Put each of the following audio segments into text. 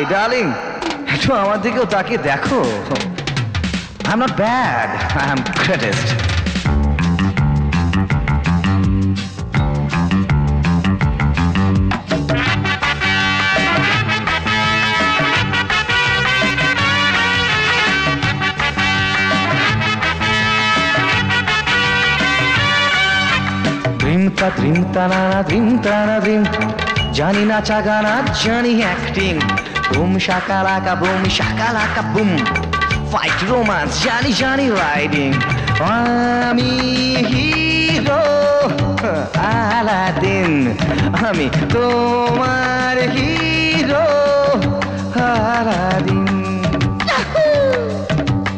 Hi darling একটু আমার দিকেও তাকিয়ে দেখো I am not bad I am greatest ধ্রিম তা ধ্রিম তানা ধ্রিম তানা ধ্রিম জানি নাচা গানা জানি acting boom shakalaka boom shakalaka boom fight romance জানি জানি রাইডিং আমি হিরো আলাদিন আমি তোমার hero Aladdin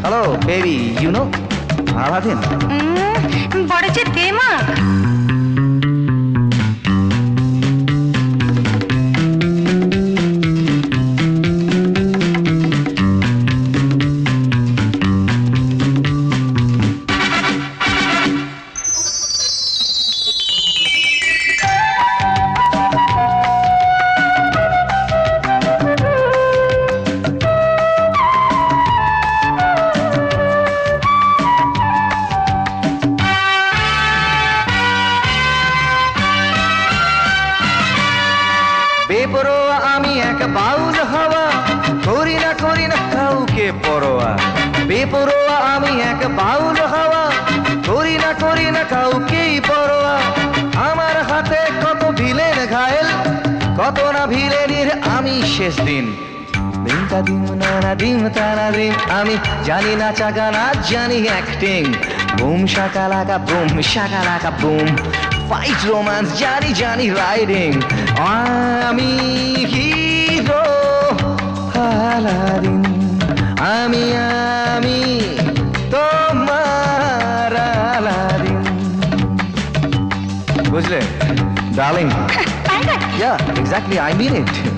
hello baby you know Aladdin বড় যে দেমাক। বেপরোয়া, আমি এক বাউল হওয়া, করি না করি না কাউকে পরোয়া। বেপরোয়া, আমি এক বাউল হওয়া, করি না করি না কাউকেই পরোয়া। আমার হাতে কত ভিলেন ঘায়েল, কত না ভিলেনের আমি শেষ দিন। দিনটা দিন না দিন তারা দিন, আমি জানি না চাগানা জানি acting boom shakalaka boom shakalaka boom fight romance জানি জানি রাইডিং আমি হিরো আলাদিন আমি আমি তোমার আলাদিন বুঝলে ডার্লিং তাই না Yeah, exactly. I mean it.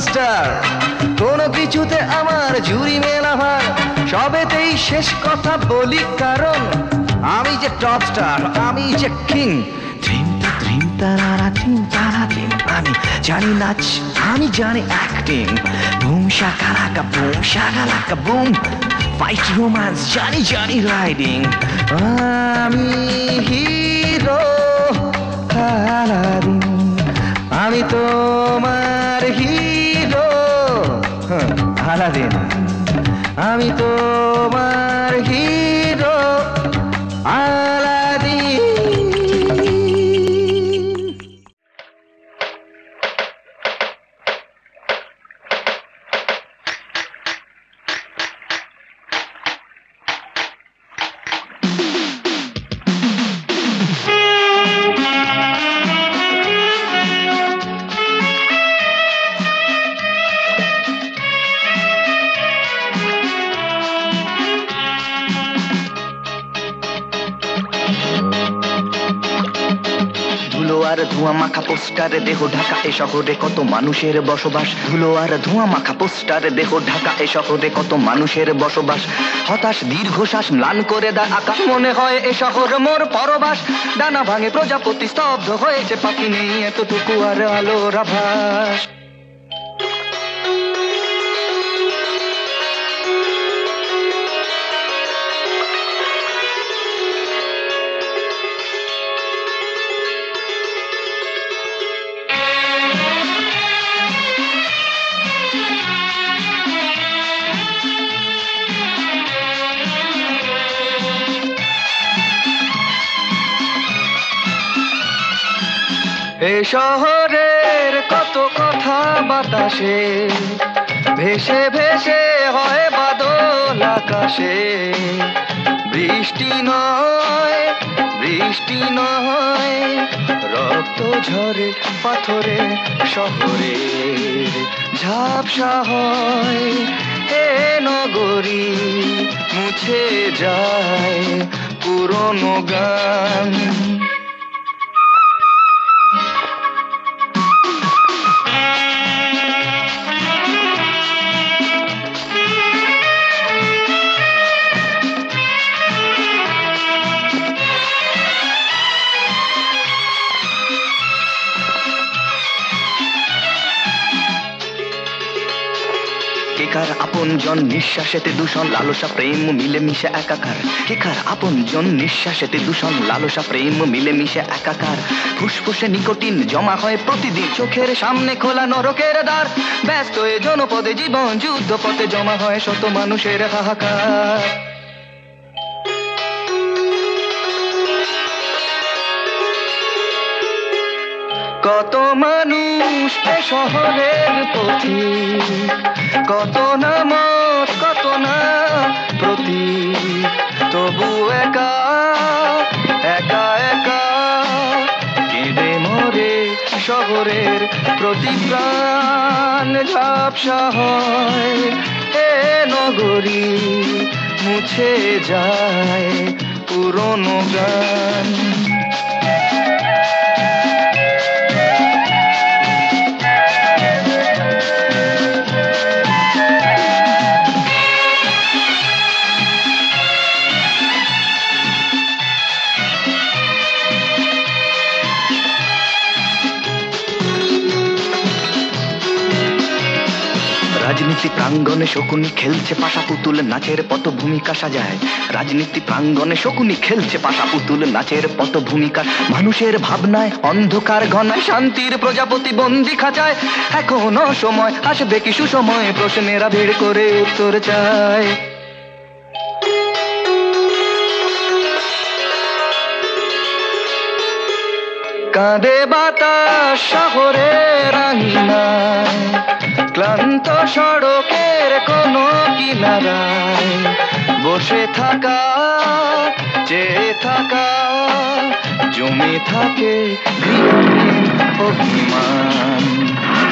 Superstar কোনো কিছুতে আমার চুরি মেলা ভার সবেতেই শেষ কথা বলি কারণ, আমি যে টপ স্টার আমি যে কিং আমি জানি নাচ, আমি জানি acting boom boom shakalaka boom fight জানি জানি রাইডিং আমি হিরো আমি তোমার আলাদিন আমি তোমার পোস্টারে দেহ ঢাকা, এ শহরে কত মানুষের বসবাস? ধুলো আর ধোঁয়া মাখা পোস্টারে দেহ ঢাকা, এ শহরে কত মানুষের বসবাস? হতাশ, দীর্ঘশ্বাস ম্লান করে দা আকাশ। মনে হয় এ শহর মোর পরবাস। ডানা ভাঙে প্রজাপতি, স্তব্ধ হয়েছে পাখি নেই, এতটুকু আর আলোর আভাস। এ শহরের কত কথা বাতাসে, ভেসে ভেসে হয় বাদল আকাশে। বৃষ্টি নয় বৃষ্টি নয়, রক্ত ঝরে পাথরে শহরে। ঝাপসা হয়, এ নগরী মুছে যায় পুরনো গান। নিঃশ্বাসেতে দূষণ, লালসা প্রেম মিলে মিশে একাকার কেকার আপন জন? নিঃশ্বাসেতে দূষণ, লালসা প্রেম মিলে মিশে একাকার। ফুসফুসে নিকোটিন জমা হয় প্রতিদিন। চোখের সামনে খোলা নরকের দ্বার। ব্যস্ত এ জনপদে জীবন যুদ্ধ পথে জমা হয় শত মানুষের হাহাকার। কত মানুষ শহরের পথি কত না মত কত না? প্রতি তবু একা একা একা। কেঁদে মরে শহরের প্রতি প্রাণ ঝাপসা হয়। এ নগরী মুছে যায় পুরনো গান প্রাঙ্গণে শকুনি খেলছে পাশা পুতুল, নাচের পটভূমিকা সাজায়। রাজনীতি প্রাঙ্গণে শকুনি খেলছে পাশা পুতুল, নাচের পটভূমিকা। মানুষের ভাবনায় অন্ধকার ঘনায় শান্তির প্রজাপতি বন্দি খাঁচায়। এখনও সময়, আসবে কি সুসময় প্রশ্নেরা ভিড় করে উত্তর চায়। কাঁদে বাতাস শহরের আঙিনায়। ক্লান্ত সড়কের কোনো কিনারায়। বসে থাকা, চেয়ে থাকা, জমে থাকে অভিমান।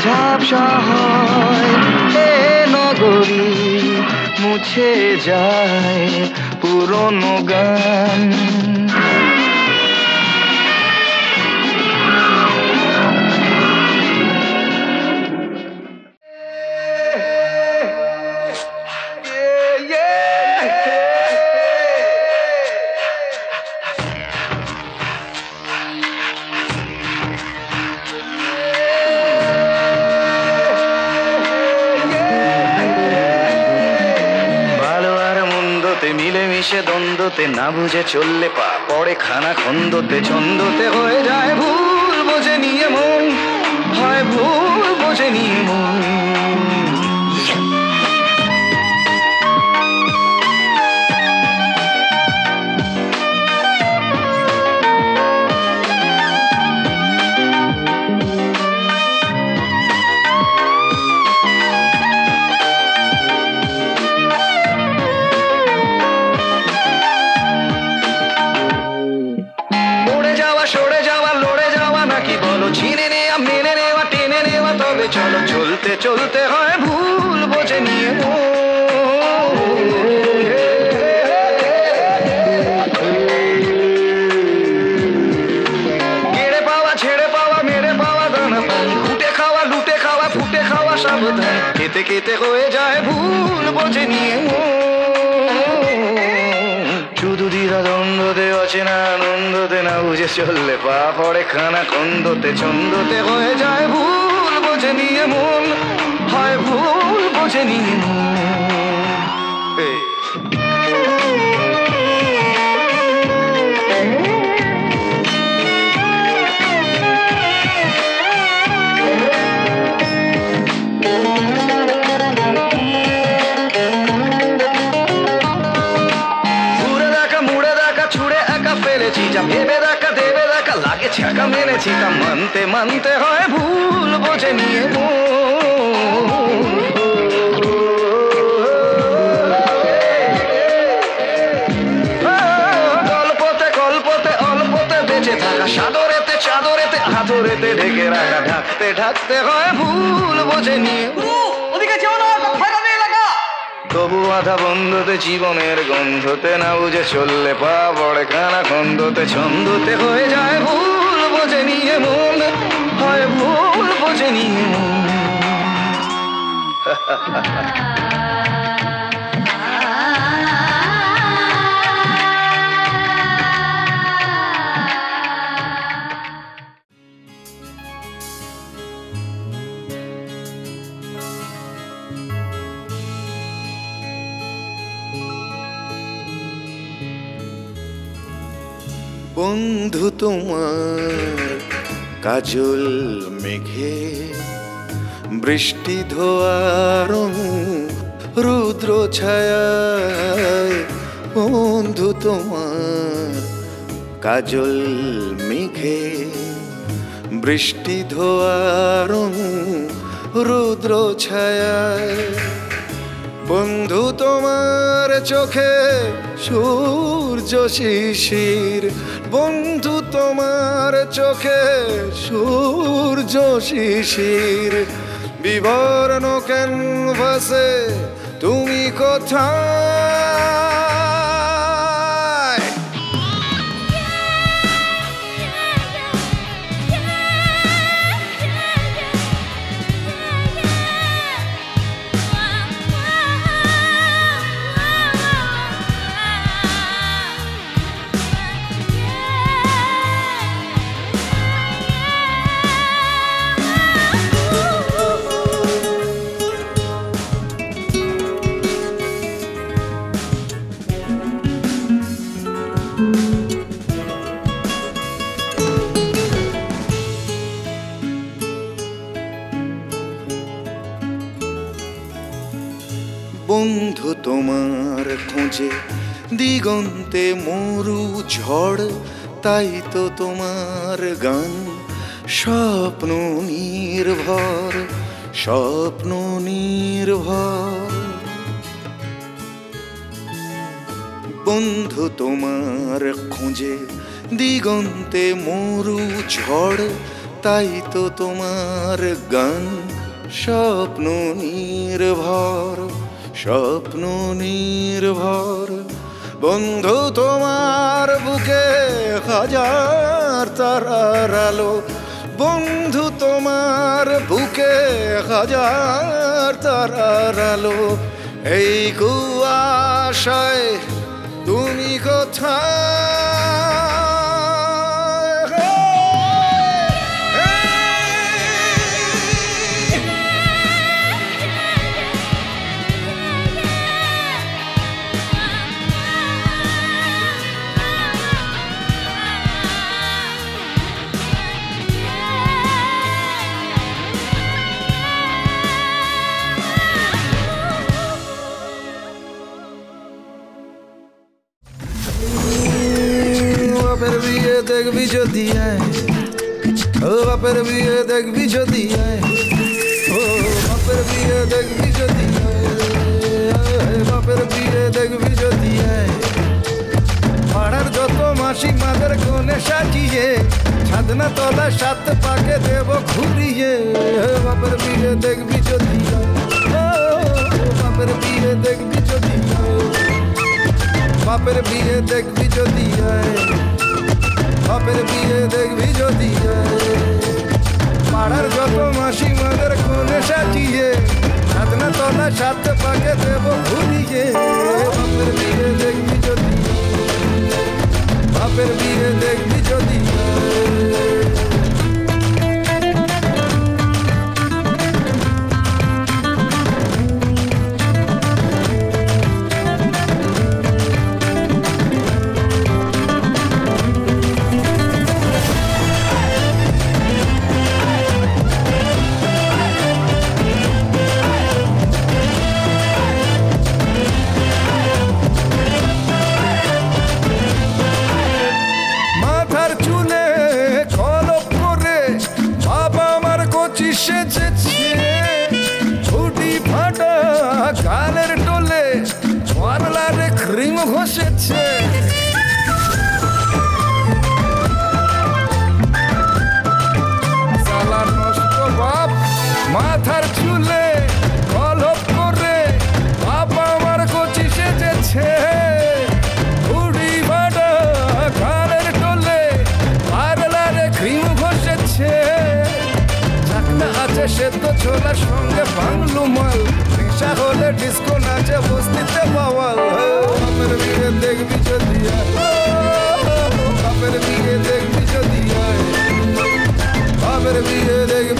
ঝাপসা হয় এ নগরী, মুছে যায় পুরনো গান। মিশে দ্বন্দ্বতে না বুঝে চললে পা পড়ে খানা খন্দতে, ছন্দতে হয়ে যায় ভুল বোঝে নিয়ে মন, হয় ভুল বোঝে নিয়ে মন। সাবধান খেতে খেতে হয়ে যায় ভুল বোঝে নিয়ে। শুধু দিদা দ্বন্দ্ব দে অচেনা আনন্দ দে না বুঝে চললে পা পড়ে খানা খন্দতে, ছন্দতে হয়ে যায় ভুল বোঝে নিয়ে মন, হয় ভুল বোঝে নিয়ে মন। মানতে হয় ভুল বোঝে নিয়ে। গল্পতে গল্পতে অল্প আদরেতে ঢেকে রাখা ঢাকতে ঢাকতে হয় ভুল বোঝে নিয়ে। তবু আধা বন্ধতে জীবনের গন্ধতে না বুঝে চললে পা পড়ে কানা খন্দতে ছন্দতে হয়ে যায় ভুল বোঝে নিয়ে মন হয় ভুল বোঝে নিয়ে মন বন্ধু তোমার, কাজল মেঘে বৃষ্টি ধোয়ার রুদ্র ছায় বন্ধু তোমার, কাজল মেঘে বৃষ্টি ধোয়ার রুদ্র ছায় বন্ধু তোমার চোখে সূর্য শিশির বন্ধু তোমার চোখে সূর্য শিশির বিবর্ণ ক্যানভাসে তুমি কোথায়? দিগন্তে মরু ঝড়, তাই তো তোমার গান। স্বপ্ন নির্ভর স্বপ্ন নির্ভর। বন্ধু তোমার খোঁজে দিগন্তে মরু ঝড়, তাই তো তোমার গান। স্বপ্ন নির্ভর স্বপ্ন নির্ভর। বন্ধু, তোমার বুকে হাজার তারার আলো। বন্ধু, তোমার বুকে হাজার তারার আলো। এই কুয়াশায় তুমি কোথায়? বাপের বিয়ে দেখবি যদি আয় ও বাপের বিয়ে দেখবি যদি আয় ও বাপের বিয়ে দেখবি যদি আয় বাপের বিয়ে দেখবি যদি আয় পাড়ার যত মাসি মাদের কোণে সাজিয়ে ছাদনা তলা সাত পাকে দেব ঘুরিয়ে বাপের বিয়ে দেখবি যদি আয় ও বাপের বিয়ে দেখবি যদি আয় বাপের বিয়ে দেখবি যদি বাপের বিয়ে দেখবি যদি পাড়ার যত মাসি মাদের কোণে সাজিয়ে সাতনা তলা সাত পাকে দেব ঘুরিয়ে। বাপের বিয়ে দেখবি যদি বাপের বিয়ে দেখবি যদি ছোলার সঙ্গে বাংলু মাল রিক্সা হলে ডিস্কো নাচে বস্তিতে পাওয়াল বাপের বিয়ে দেখবি যদি। বাপের বিয়ে দেখবি যদি। বাপের বিয়ে দেখবি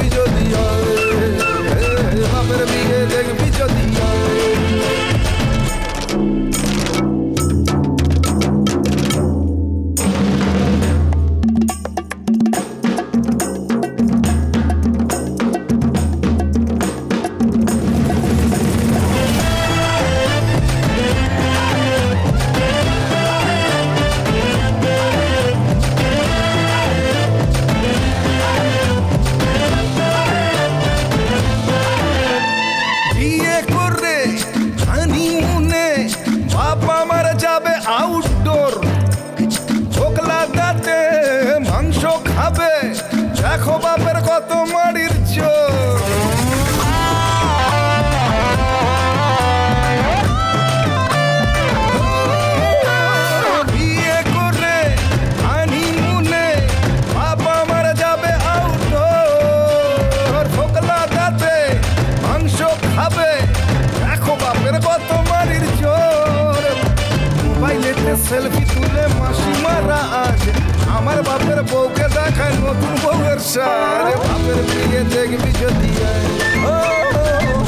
আমার বাপের বউকে দেখায় নতুন বউয়ের সারে। বাপের বিয়ে দেখবি যদি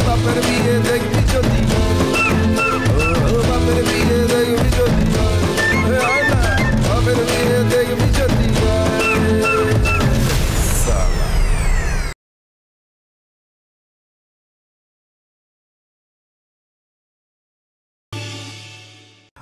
বাপের বিয়ে দেখবি যদি বাপের বিয়ে